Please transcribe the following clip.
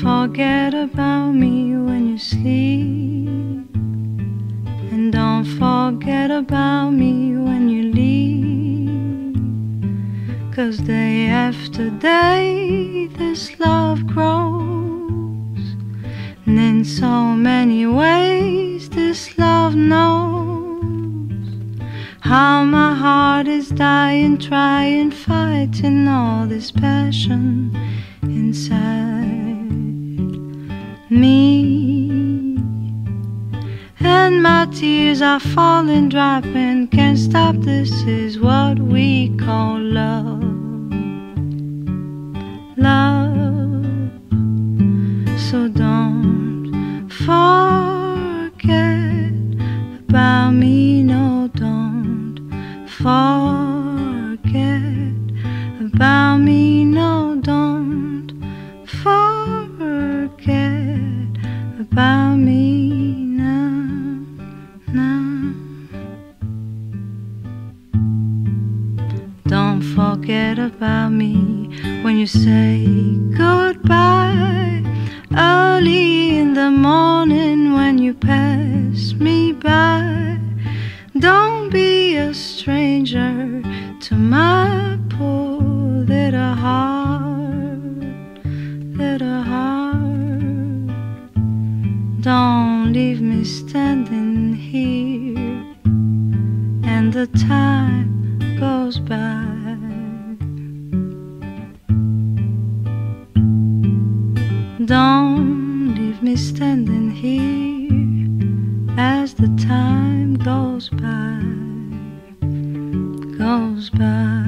forget about me when you sleep. And don't forget about me when you leave. Cause day after day, this love grows. And in so many ways, this love knows how my heart is dying, trying, fighting all this passion inside And my tears are falling, dropping, can't stop. This is what we call love. Love. So don't forget about me, no, don't forget about me, no, don't forget about me Don't forget about me when you say goodbye early in the morning when you pass me by. Don't be a stranger to my poor little heart, little heart. Don't leave me standing here and the time Don't leave me standing here as the time goes by, goes by.